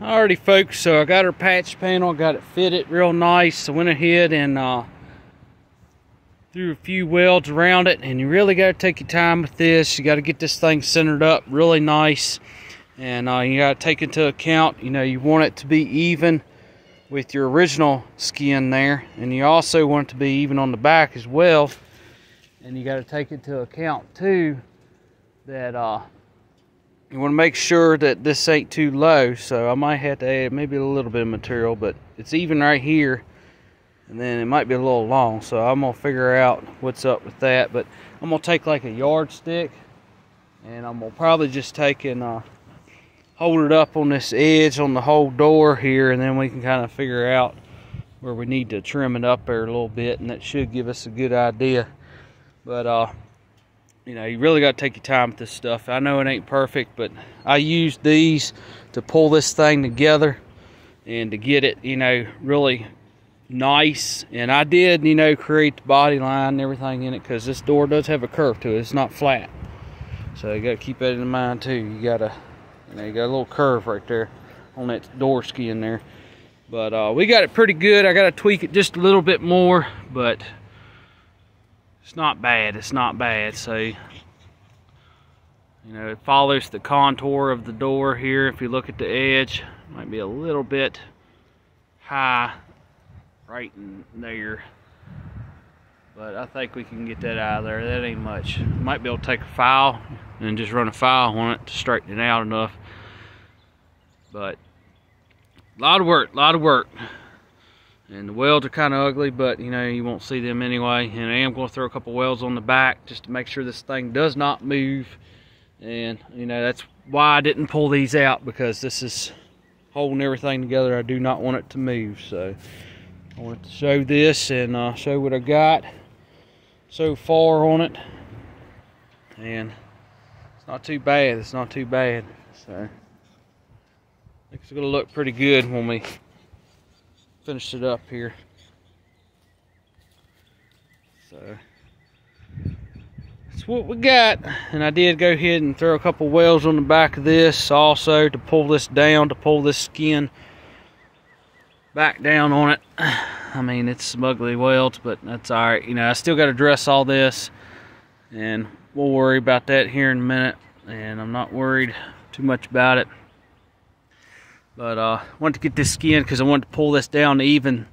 Alrighty folks, so I got our patch panel, got it fitted real nice. I went ahead and uh, threw a few welds around it and you really got to take your time with this. You got to get this thing centered up really nice and uh, you got to take into account, you know, you want it to be even with your original skin there and you also want it to be even on the back as well and you got to take into account too that uh, you want to make sure that this ain't too low so I might have to add maybe a little bit of material but it's even right here and then it might be a little long so I'm gonna figure out what's up with that. But I'm gonna take like a yardstick and I'm gonna probably just take and uh, hold it up on this edge on the whole door here and then we can kind of figure out where we need to trim it up there a little bit and that should give us a good idea. But uh you know, you really got to take your time with this stuff. I know it ain't perfect, but I used these to pull this thing together and to get it, you know, really nice. And I did, you know, create the body line and everything in it because this door does have a curve to it. It's not flat. So you got to keep that in mind too. You got to, you know, you got a little curve right there on that door skin there. But uh, we got it pretty good. I got to tweak it just a little bit more, but it's not bad it's not bad so you know it follows the contour of the door here. If you look at the edge might be a little bit high right in there. But I think we can get that out of there. That ain't much. Might be able to take a file and just run a file on it to straighten it out enough. But a lot of work a lot of work and the welds are kind of ugly but you know you won't see them anyway. And I am going to throw a couple welds on the back just to make sure this thing does not move. And you know that's why I didn't pull these out because this is holding everything together. I do not want it to move. So I wanted to show this and uh, show what I got so far on it. And it's not too bad. It's not too bad. So it's gonna look pretty good when we finish it up here. So that's what we got. And I did go ahead and throw a couple welds on the back of this also to pull this down, to pull this skin back down on it. I mean, it's some ugly welds, but that's all right. You know, I still got to dress all this and we'll worry about that here in a minute. And I'm not worried too much about it. But uh, I wanted to get this skin because I wanted to pull this down even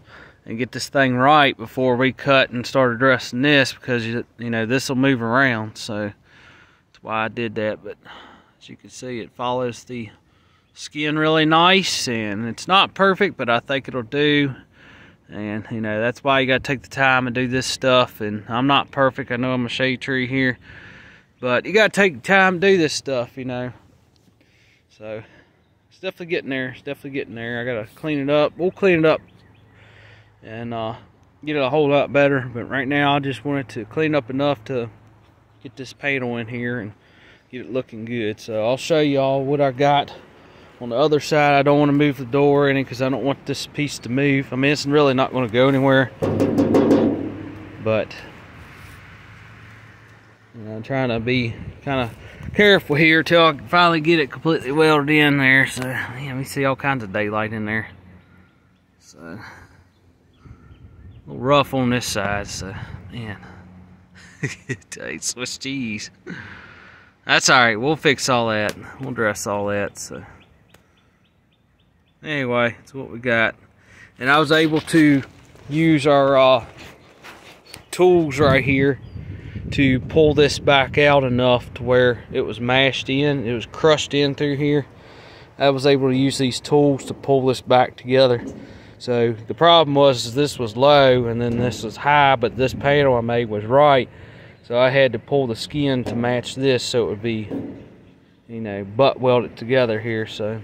and get this thing right before we cut and start addressing this because you know this will move around. So that's why I did that. But as you can see it follows the skin really nice and it's not perfect but I think it'll do. And you know that's why you got to take the time and do this stuff. And I'm not perfect. I know I'm a shade tree here but you got to take time to do this stuff you know. So it's definitely getting there. It's definitely getting there. I gotta clean it up. We'll clean it up and uh, get it a whole lot better. But right now, I just wanted to clean up enough to get this panel in here and get it looking good. So I'll show y'all what I got on the other side. I don't want to move the door any because I don't want this piece to move. I mean, it's really not going to go anywhere. But know, I'm trying to be kind of careful here till I finally get it completely welded in there. So, yeah, we see all kinds of daylight in there. So, a little rough on this side. So, man, it Swiss cheese. That's all right. We'll fix all that. We'll dress all that. So, anyway, that's what we got. And I was able to use our uh, tools right here to pull this back out enough to where it was mashed in, it was crushed in through here. I was able to use these tools to pull this back together. So the problem was this was low and then this was high, but this panel I made was right. So I had to pull the skin to match this so it would be, you know, butt welded together here. So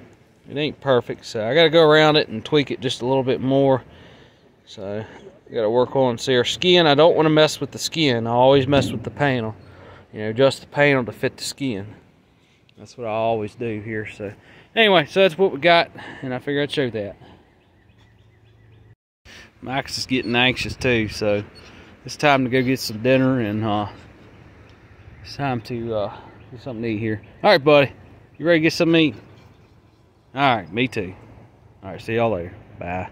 it ain't perfect. So I got to go around it and tweak it just a little bit more. So got to work on. See our skin, I don't want to mess with the skin. I always mess with the panel. You know, just the panel to fit the skin. That's what I always do here. So anyway, so that's what we got. And I figured I'd show that. Max is getting anxious too. So it's time to go get some dinner. And uh, it's time to uh, get something to eat here. All right, buddy. You ready to get some meat? All right, me too. All right, see y'all later. Bye.